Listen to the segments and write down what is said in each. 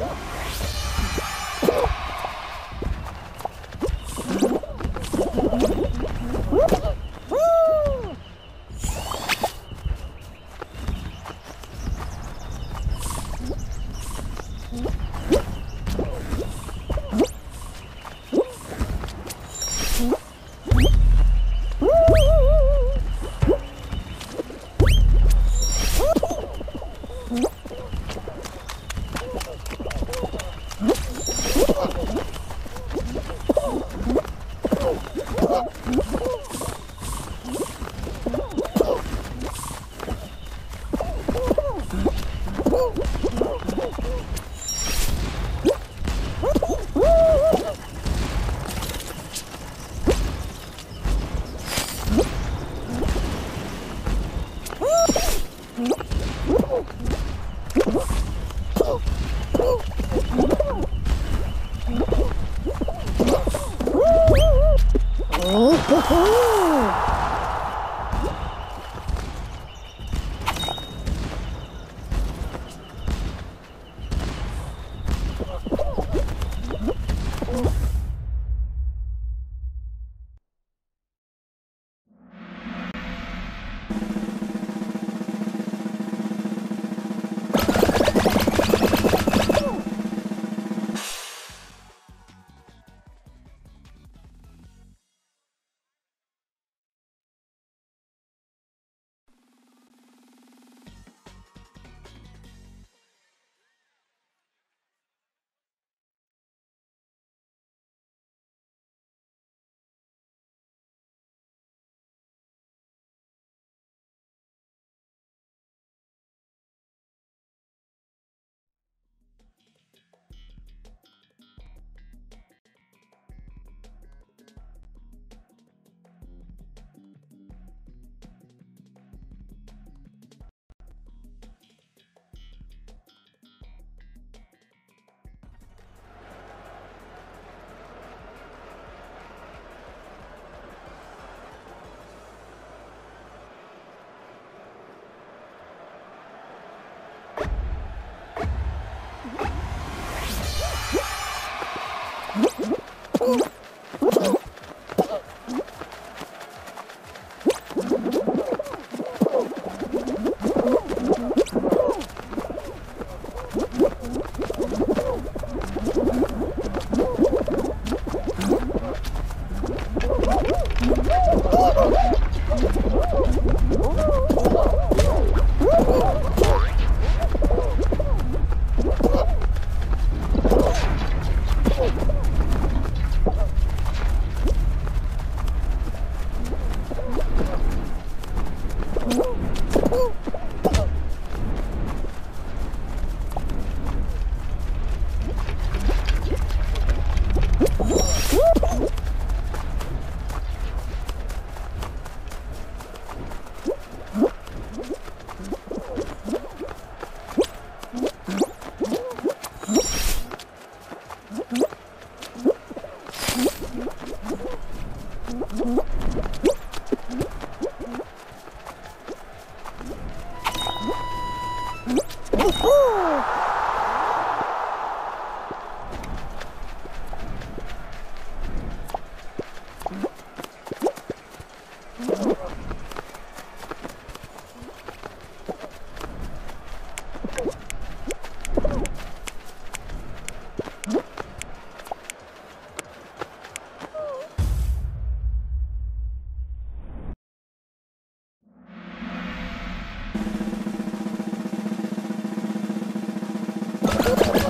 Whoa. Ha ha ha ha!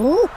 お